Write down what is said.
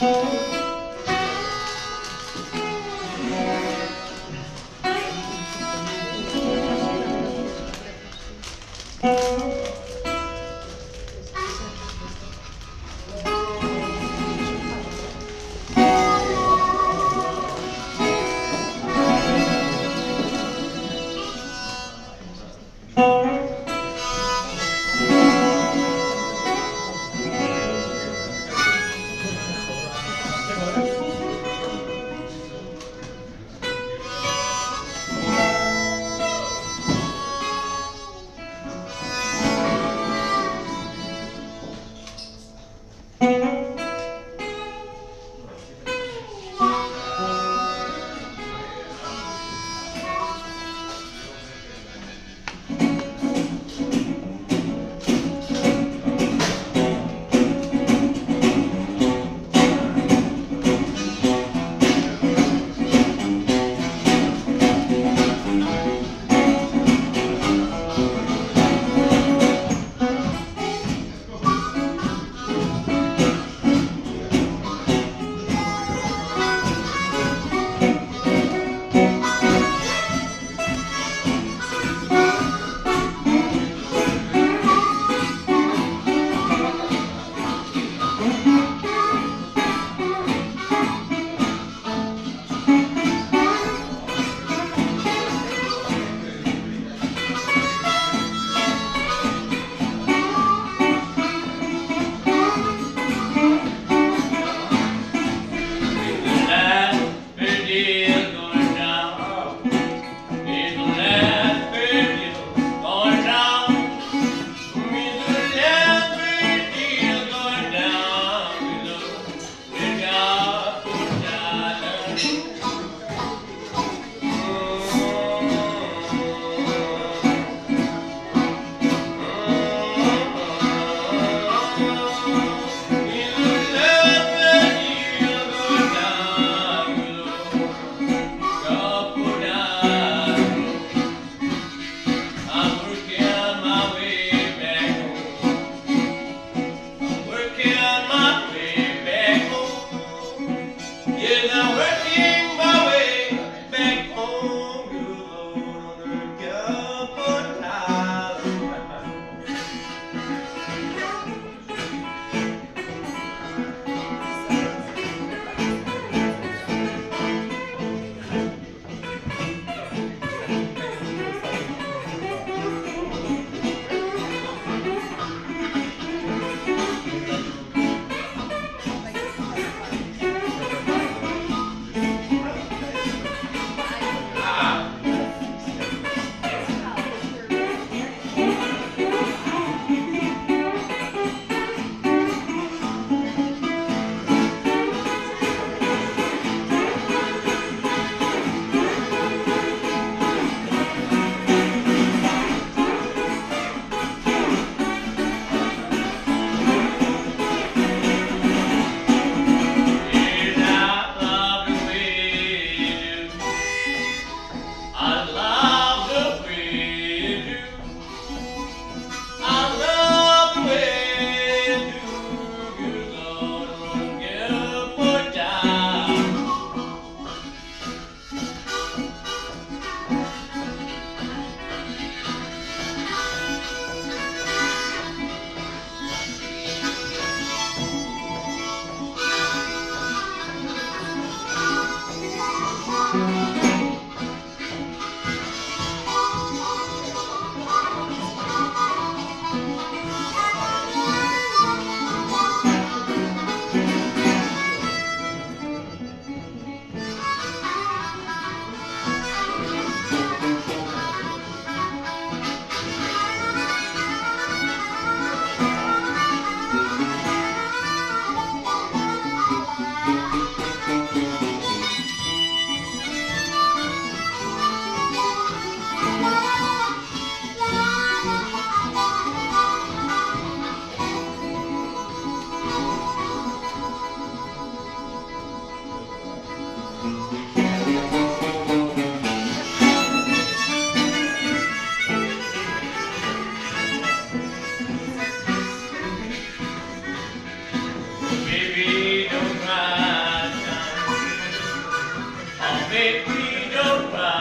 Thank you. make me go by.